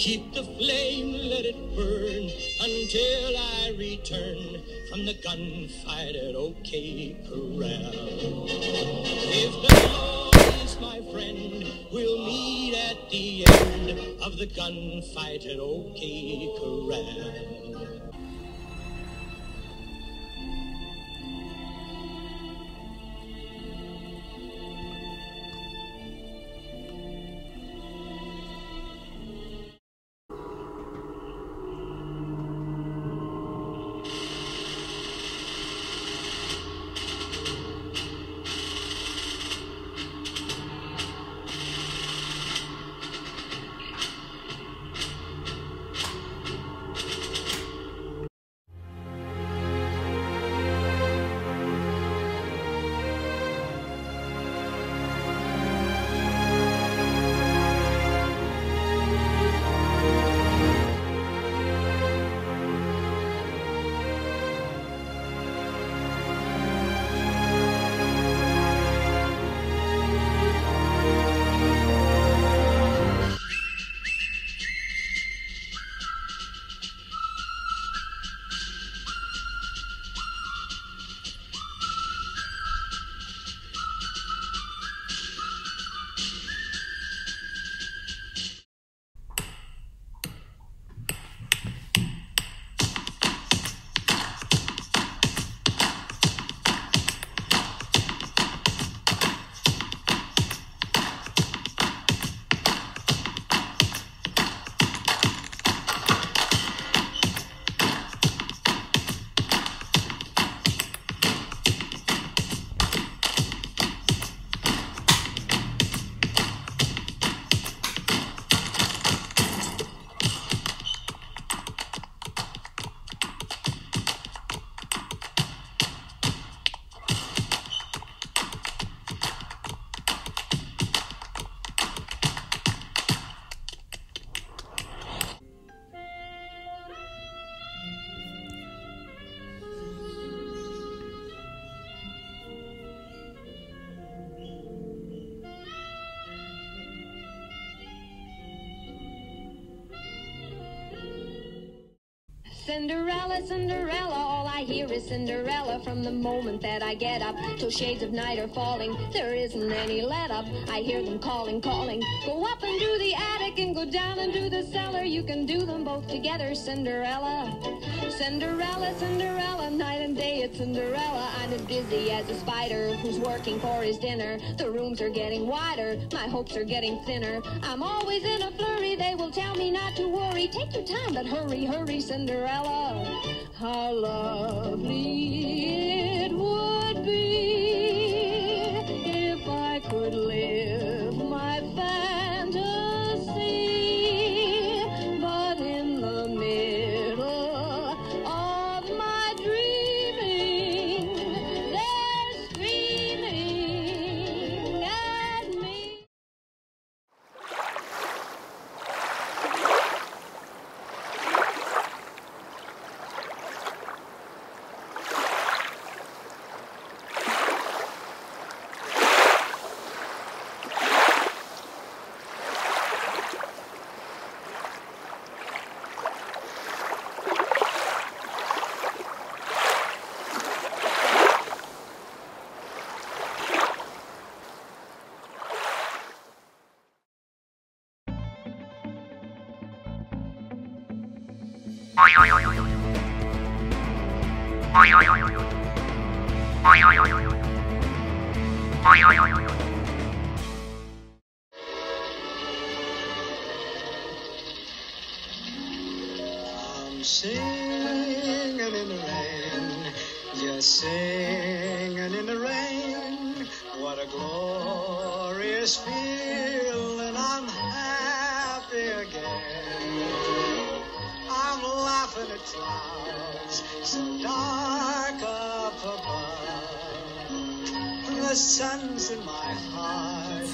Keep the flame, let it burn until I return from the gunfight at OK Corral. If the Lord is my friend, we'll meet at the end of the gunfight at OK Corral. Cinderella, Cinderella, all I hear is Cinderella from the moment that I get up till shades of night are falling. There isn't any let up. I hear them calling, calling. Go up and do the attic and go down and do the cellar. You can do them both together, Cinderella. Cinderella, Cinderella, day it's Cinderella. I'm as busy as a spider who's working for his dinner. The rooms are getting wider, my hopes are getting thinner. I'm always in a flurry, they will tell me not to worry. Take your time, but hurry, hurry, Cinderella. How lovely it would be I'm singing in the rain, just singing in the rain. What a glorious feeling! So dark up above. The sun's in my heart